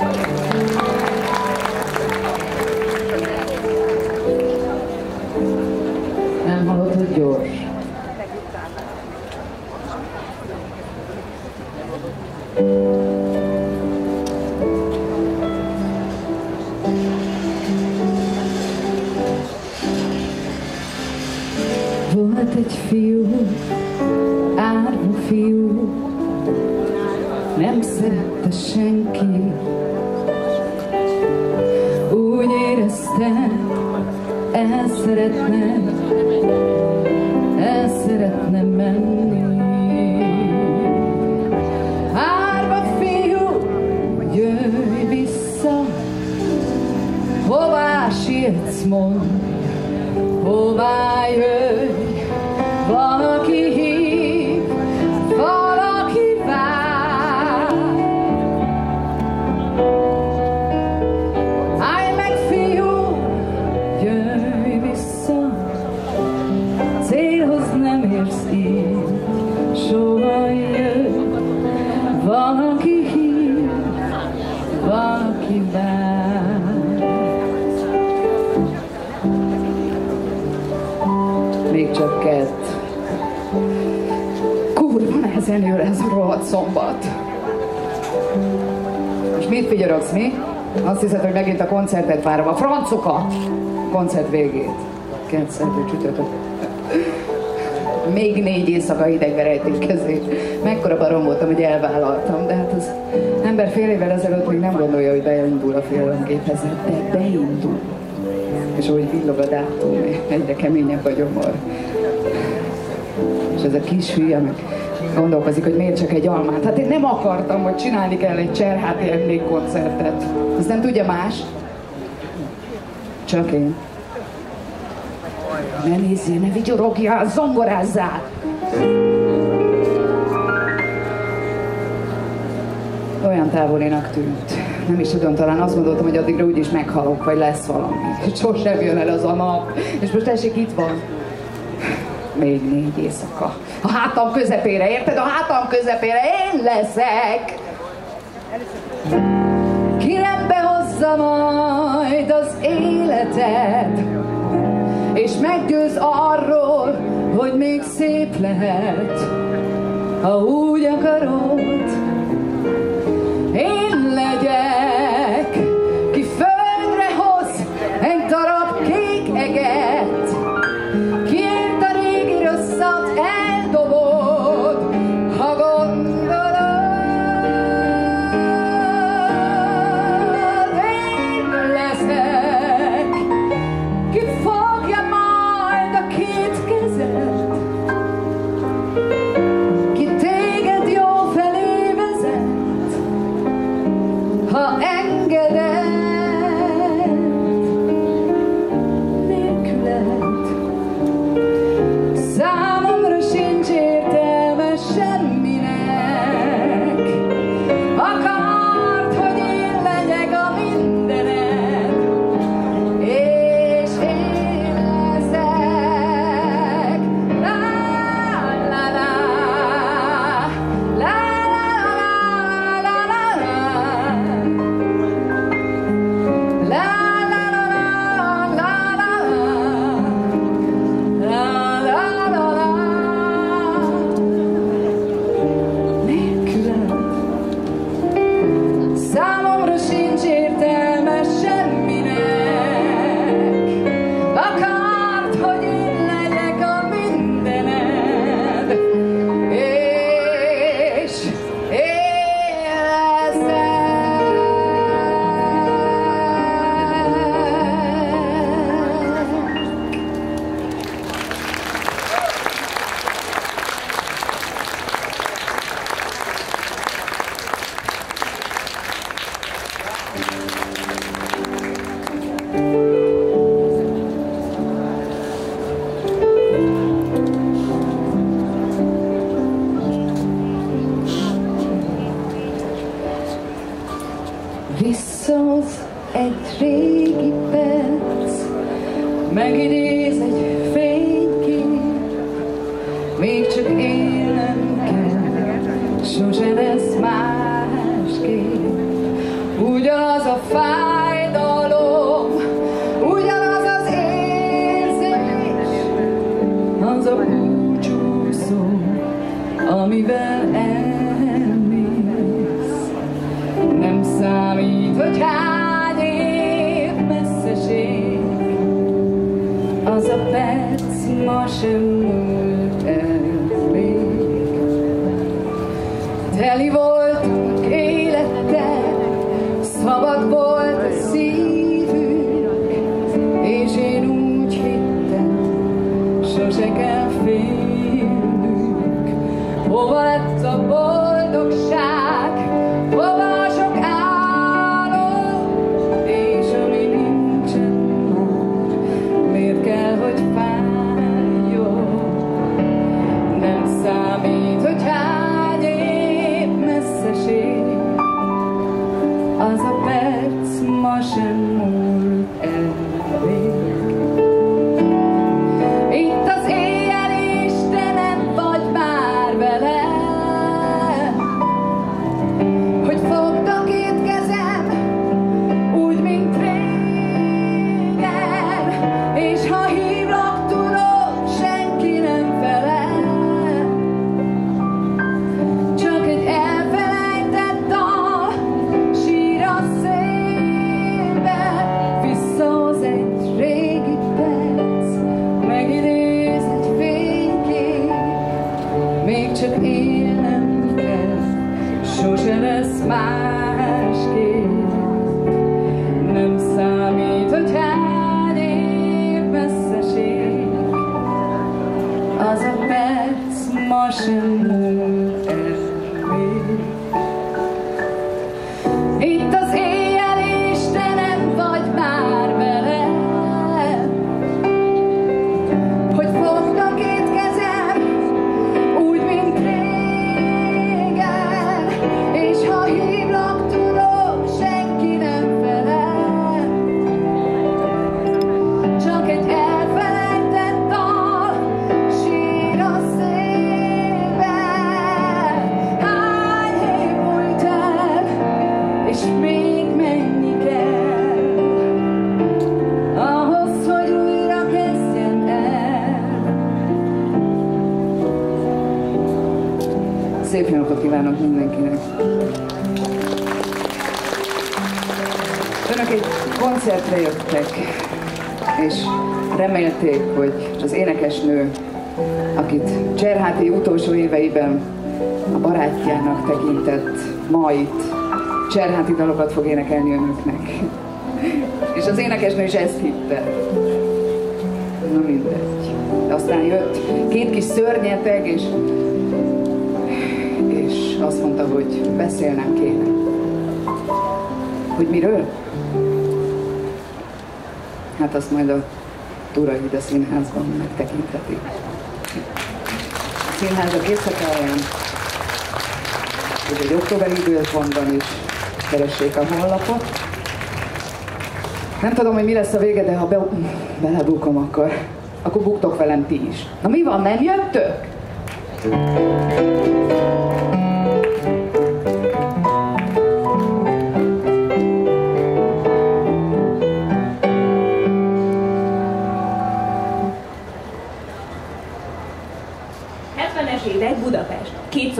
Volt egy fiú, árva fiú, nem szerette senki. El szeretne, el szeretne menni. Árva fiú, jöjj vissza, hová sietsz, mondd, hová jöjj, valaki Jön ez a rohadt szombat. És mit figyelsz, mi? Azt hiszed, hogy megint a koncertet várom. A francoka! Koncert végét. Szerdő csütörtök. Még négy éjszaka idegbe rejtékezés. Mekkora barom voltam, hogy elvállaltam, de hát az ember fél évvel ezelőtt még nem gondolja, hogy beindul a félelemgépezet, de beindul. És ahogy villog a dátum, egyre keményebb a gyomor. És ez a kis hülye meg gondolkozik, hogy miért csak egy almát. Hát én nem akartam, hogy csinálni kell egy cserháti emlékkoncertet. Ez nem tudja más? Csak én. Ne nézzél, ne vigyorogjál, zongorázzál! Olyan távolinak tűnt. Nem is tudom, talán azt gondoltam, hogy addigra úgyis meghalok, vagy lesz valami. Sosem jön el az a nap. És most tessék, itt van. Még négy éjszaka. A hátam közepére, érted? A hátam közepére én leszek! Kirembe hozza majd az életed, és meggyőz arról, hogy még szép lehet, ha úgy akarod. Visszahoz egy régi perc, megidéz egy fénykép, még csak élnem kell, sose lesz ma remélték, hogy az énekesnő, akit Cserháti utolsó éveiben a barátjának tekintett, ma itt Cserháti dalokat fog énekelni önöknek. És az énekesnő is ezt hitte. Na mindegy. De aztán jött két kis szörnyeteg, és, és azt mondta, hogy beszélnem kéne. Hogy miről? Hát azt majd a Turahide Színházban megtekinthetik. A színházak éjszakáján, és egy októberi időpontban is keressék a honlapot. Nem tudom, hogy mi lesz a vége, de ha be, belebukom, akkor, akkor buktok velem ti is. Na mi van, nem jöttök? es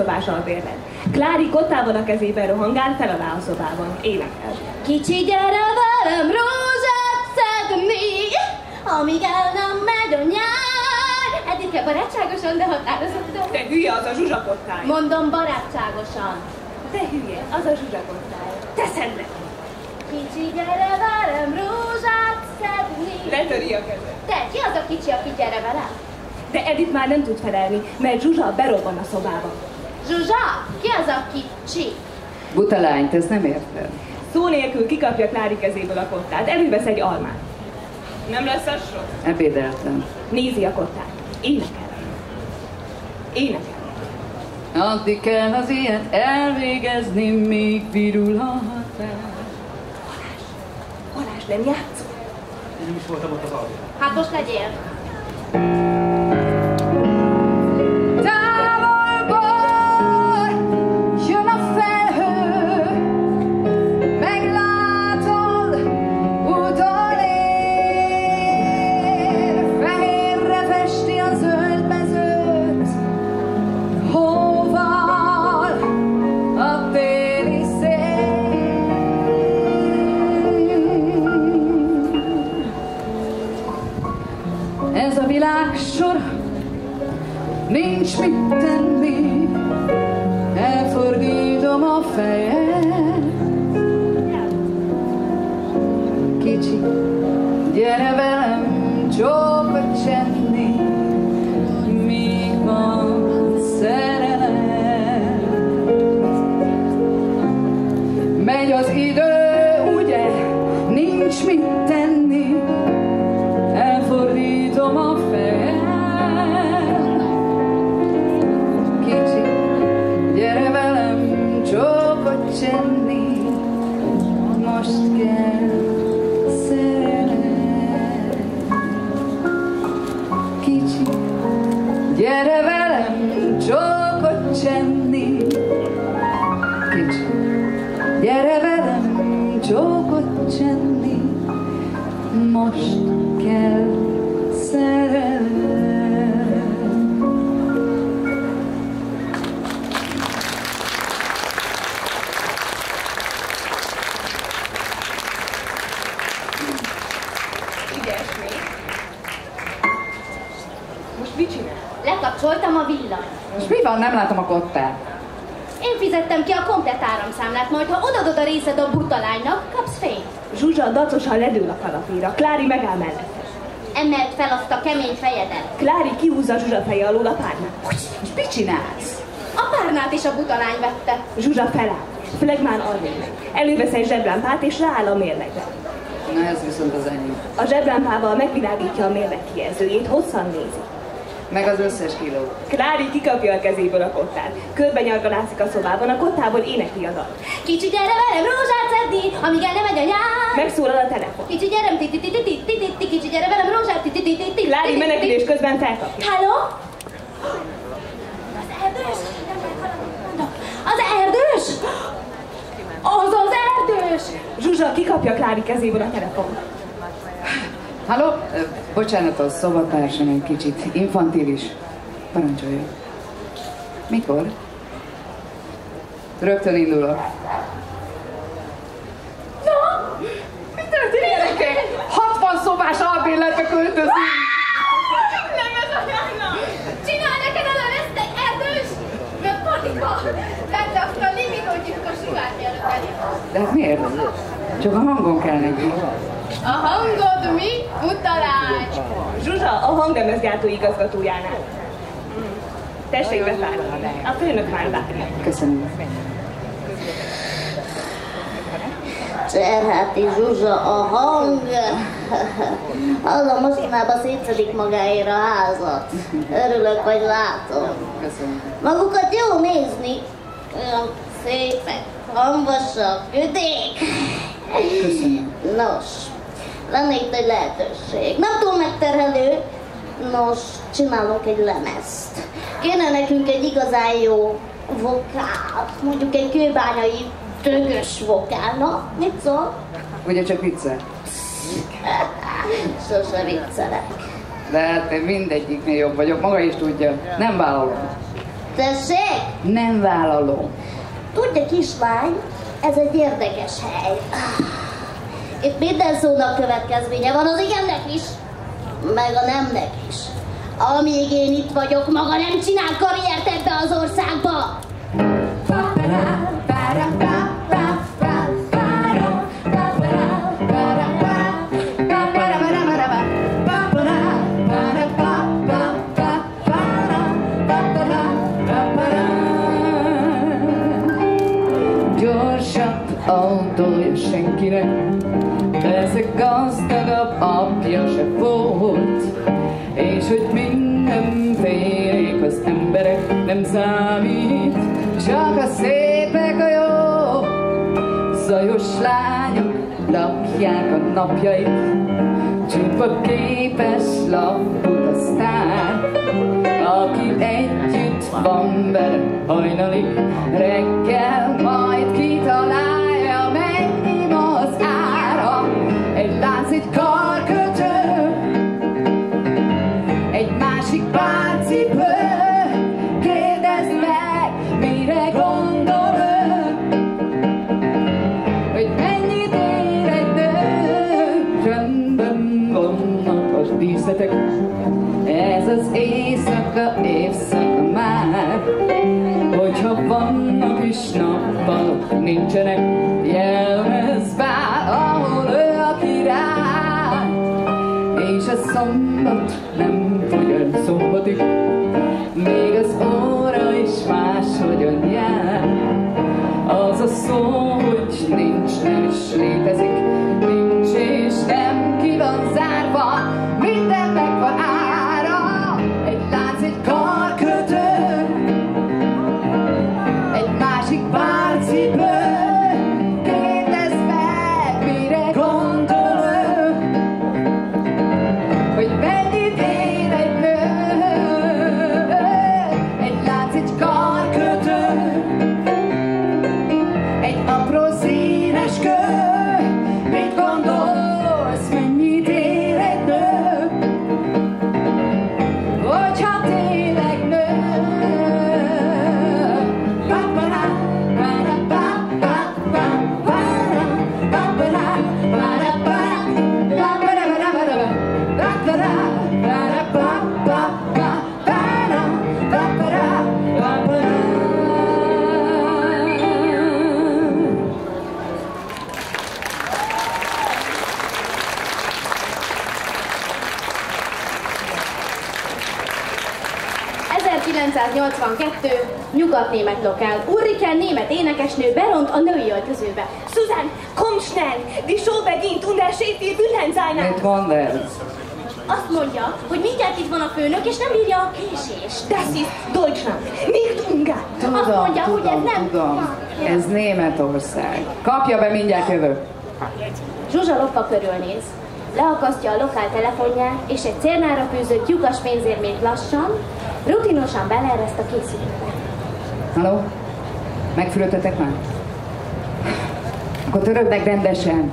Budapest. Két szobás albérlet. Klári kottával a kezében rohangál fel alá a szobában. Énekel. Kicsi gyere velem rózsát szedni, amíg el nem megy a nyár. Edike barátságosan, de határozottan. Te hülye az a zsuzsakottály. Mondom barátságosan. Te hülye, az a zsuzsakottály. Teszed le. Kicsi gyere velem rózsát szedni. Letöri a kezed. Te, ki az a kicsi, aki gyere velem? De Edith már nem tud felelni, mert Zsuzsa berobban a szobába. Zsuzsa, ki az a kicsi? Buta lány, te ezt nem érted. Szó nélkül kikapja Klári kezéből a kottát, elővesz egy almát. Nem lesz az sok? Ebédeltem. Nézi a kottát. Énekel. Énekel. Addig kell az ilyet elvégezni, még virul a határ. Balázs, nem játszol? Nem is voltam ott az albérben. Hát most legyél. Csenni, most kell szerelem. Kicsi, gyere velem, csókot csenni, kicsi, gyere velem, csókot csenni, most látom a kottát? Én fizettem ki a komplet áramszámlát, majd ha odadod a részed a buta lánynak, kapsz fényt. Zsuzsa dacosan ledől a kanapéra. Klári megáll mellette. Emelt fel azt a kemény fejedet. Klári kihúzza Zsuzsa feje alól a párnát. És mit csinálsz? A párnát is a buta lány vette. Zsuzsa feláll. Flegmán alvég meg. Elővesz egy zseblámpát és rááll a mérlegre. Na ez viszont az enyém. A zseblámpával megvilágítja a mérleg kijelzőjét, hosszan nézi. Meg az összes kiló. Klári kikapja a kezéből a kottát. Körben nyargalászik a szobában, a kottából énekli a dalt. Kicsi gyere velem rózsát szedni, amíg el nem megy a nyár. Megszólal a telefon. Kicsi gyerem, ti ti ti ti ti ti ti kicsi gyere velem rózsát, ti ti ti ti Klári menekülés közben felkapja. Hello? Az erdős? Az erdős? Az az erdős! Zsuzsa kikapja Klári kezéből a telefon. Halló? Bocsánat, a szobatársam egy kicsit infantilis. Parancsoljon. Mikor? Rögtön indulok. Na, mi történik gyerekek? 60 szobás albérletbe költözünk. Nem ez a nyála! Csinálj neked el ezt egy erdős! Mert patika! Vedd azt a limit, a sugár mielőtt. De hát miért? Csak a hangon kell neki. A hangod mi? Utalás! Zsuzsa a hanglemezgyártó igazgatójánál. Tessék befáradni. A főnök már várja. Köszönöm. Cserháti Zsuzsa a hang. Az a mostanában szétszedik magáért a házat. Örülök, hogy látom. Köszönöm. Magukat jó nézni. Olyan szépek, hamvasak, üdék. Köszönöm. Nos, lenne itt egy lehetőség. Nem túl megterhelő. Nos, csinálunk egy lemezt. Kéne nekünk egy igazán jó vokál. Mondjuk egy kőbányai dögös vokál. Na, mit szól? Ugye csak vicce? Sose viccelek. De hát én mindegyiknél jobb vagyok, maga is tudja. Nem vállalom. Tessék? Nem vállalom. Tudja, kislány, ez egy érdekes hely. Itt minden szónak következménye van, az igennek is, meg a nemnek is. Amíg én itt vagyok, maga nem csinál karriert ebbe az országba. Gyorsabb autója senkinek, ezek gazdagabb apja se volt, és hogy minden férjék az emberek nem számít, csak a szépek a jó, zajos lányok lakják a napjait, csupa képes laput a sztár, aki együtt van vele hajnalig, reggel majd kitalálja, nincsenek jelmezbár, ahol ő a király, és a szombat nem fogy szombatig, még az óra is máshogyan jár. Az a szó, hogy nincs, nem is létezik, ...1982, nyugat-német lokál. Ulrike, német énekesnő beront a női öltözőbe. Susan, komm schnell! Die Show beginnt und er steht die! Mit van ez? Azt mondja, hogy mindjárt itt van a főnök, és nem bírja a késést. Das ist Deutschland, nicht Ungarn! Azt Tudom, mondja, hogy ez tudom, nem- tudom. Ez Németország. Kapja be, mindjárt jövök. Zsuzsa lopva körülnéz. Leakasztja a lokál telefonját, és egy cérnára fűzött lyukas pénzérmét lassan, rutinosan beleereszt a készítőbe. Halló? Megfülöttetek már? Akkor töröd meg rendesen.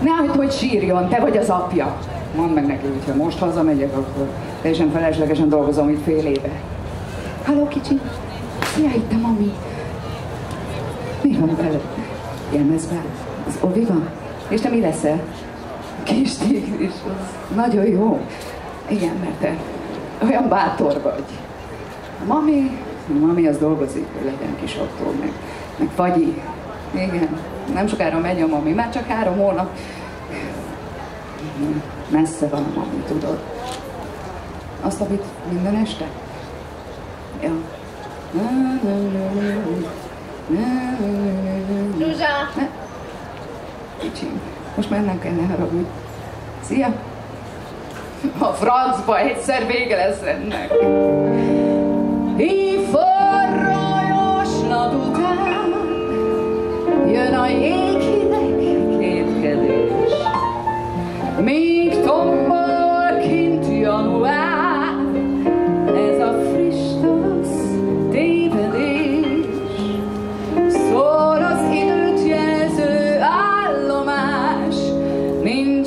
Ne hagyd, hogy sírjon, te vagy az apja. Mondd meg neki, hogyha most hazamegyek, akkor teljesen feleslegesen dolgozom itt fél éve. Halló, kicsi? Szia, itt a mami. Mi van veled? Jelmezbe? Az ovi van? És te mi leszel? Kis tigris, nagyon jó. Igen, mert te olyan bátor vagy. A mami, a mami az dolgozik, hogy legyen kis autó, meg, meg fagyi. Igen, nem sokára megy a mami, már csak három hónap. Messze van a mami, tudod. Azt, amit minden este? Ja. Ne. Most mennem kell, ne haragudj. Szia! A francba egyszer vége lesz ennek. Iforrajoslat után jön a jéghideg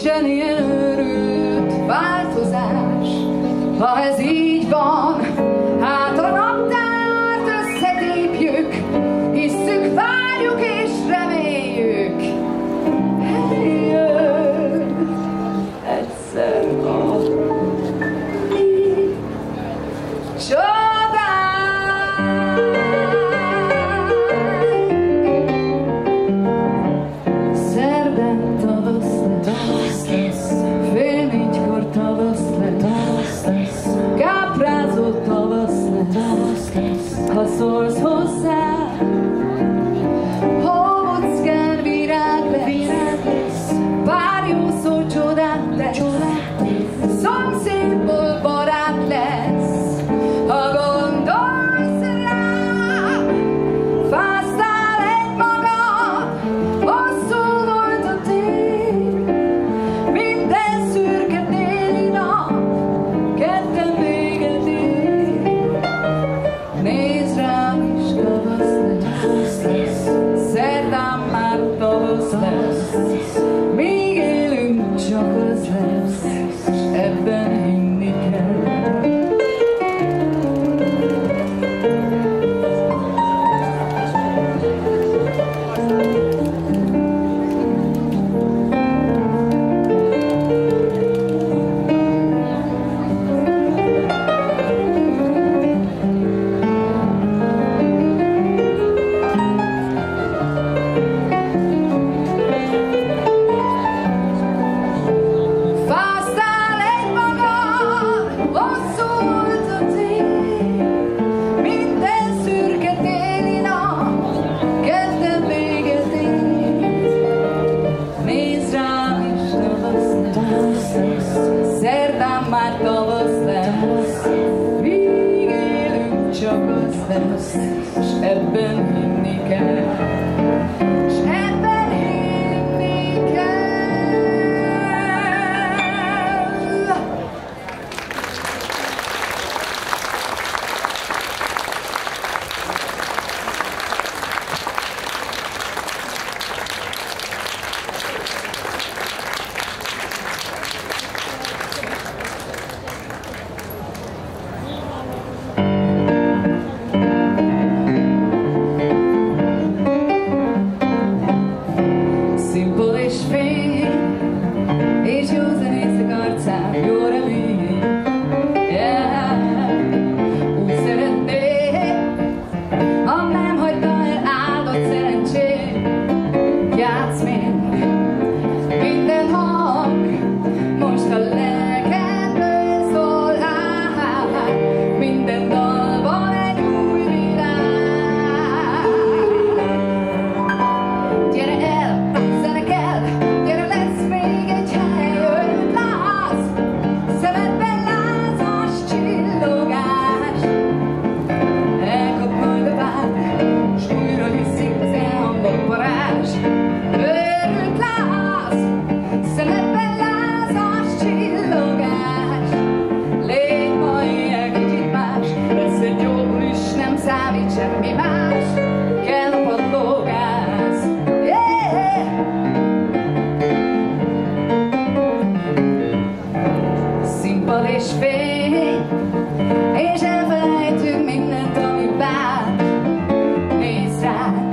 nincsen ilyen változás. Ha ez így van, szomszédból barát lesz, side